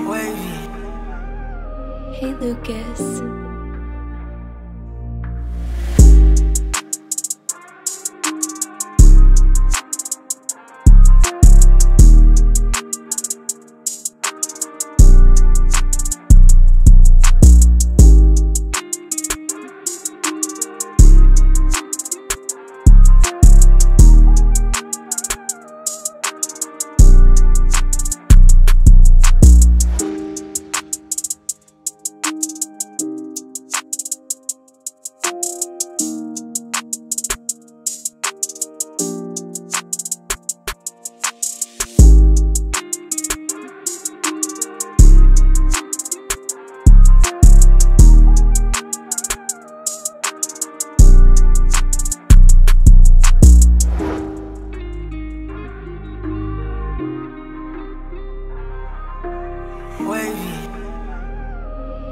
Wavy. Hey, Lucas.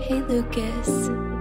Hey Lucas.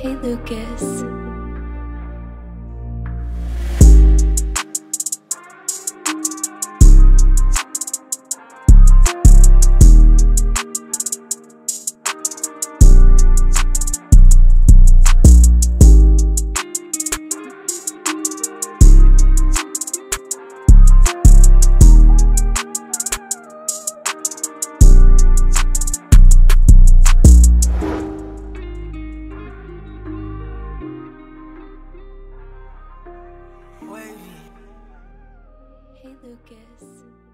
Hey Lucas. Hey Lucas.